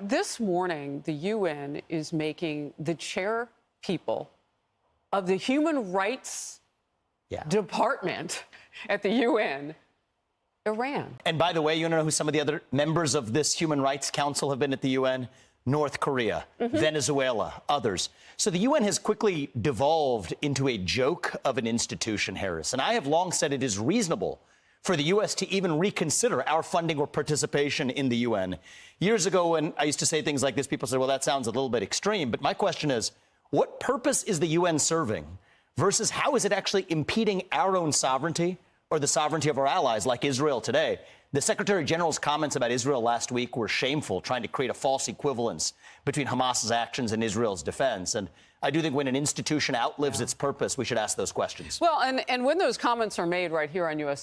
This morning, the UN is making the chair people of the Human Rights Yeah. Department at the UN Iran. And by the way, you know who some of the other members of this Human Rights Council have been at the UN? North Korea, mm-hmm. Venezuela, others. So the UN has quickly devolved into a joke of an institution, Harris. And I have long said it is reasonable for the U.S. to even reconsider our funding or participation in the UN. Years ago, when I used to say things like this, people said, well, that sounds a little bit extreme. But my question is, what purpose is the UN serving versus how is it actually impeding our own sovereignty or the sovereignty of our allies like Israel today? The Secretary General's comments about Israel last week were shameful, trying to create a false equivalence between Hamas's actions and Israel's defense. And I do think when an institution outlives its purpose, we should ask those questions. Well, and, and when those comments are made right here on U.S. soil,